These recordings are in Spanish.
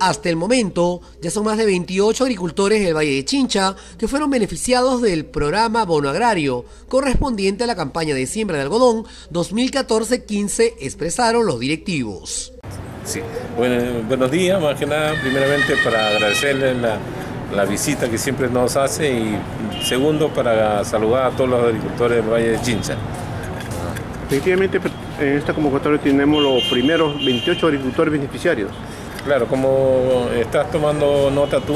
Hasta el momento, ya son más de 28 agricultores del Valle de Chincha que fueron beneficiados del programa Bono Agrario, correspondiente a la campaña de siembra de algodón 2014-15, expresaron los directivos. Sí. Bueno, buenos días, más que nada, primeramente para agradecerles la, la visita que siempre nos hace y segundo para saludar a todos los agricultores del Valle de Chincha. Efectivamente, en esta convocatoria tenemos los primeros 28 agricultores beneficiarios. Claro, como estás tomando nota tú,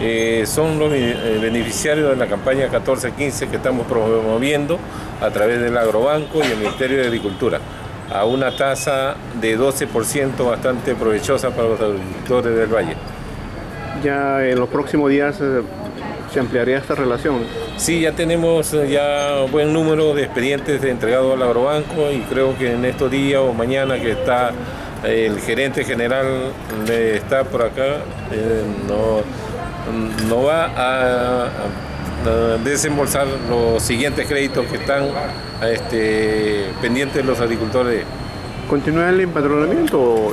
eh, son los eh, beneficiarios de la campaña 14-15 que estamos promoviendo a través del Agrobanco y el Ministerio de Agricultura, a una tasa de 12% bastante provechosa para los agricultores del Valle. Ya en los próximos días eh, se ampliaría esta relación. Sí, ya tenemos ya buen número de expedientes entregados al Agrobanco y creo que en estos días o mañana que está el gerente general está por acá, eh, no, va a, desembolsar los siguientes créditos que están este, pendientes de los agricultores. ¿Continúa el empadronamiento?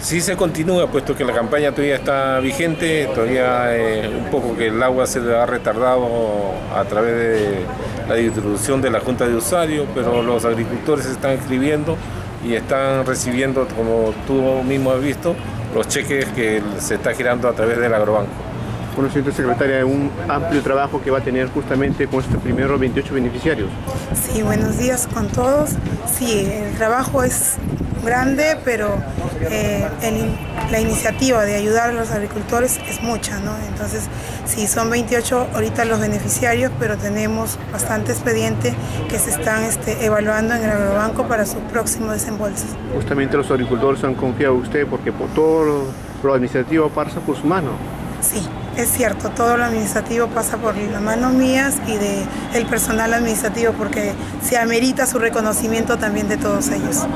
Sí se continúa, puesto que la campaña todavía está vigente, todavía eh, un poco que el agua se ha retardado a través de la distribución de la Junta de Usuarios, pero los agricultores se están escribiendo y están recibiendo, como tú mismo has visto, los cheques que se está girando a través del agrobanco. Bueno, señora secretaria, un amplio trabajo que va a tener justamente con estos primeros 28 beneficiarios. Sí, buenos días con todos. Sí, el trabajo es grande, pero eh, la iniciativa de ayudar a los agricultores es mucha, ¿no? Entonces, sí, son 28 ahorita los beneficiarios, pero tenemos bastante expediente que se están este, evaluando en el agrobanco para su próximo desembolso. Justamente los agricultores han confiado en usted porque por todo lo, administrativo pasa por su mano. Sí, es cierto, todo lo administrativo pasa por las manos mías y del personal administrativo porque se amerita su reconocimiento también de todos ellos.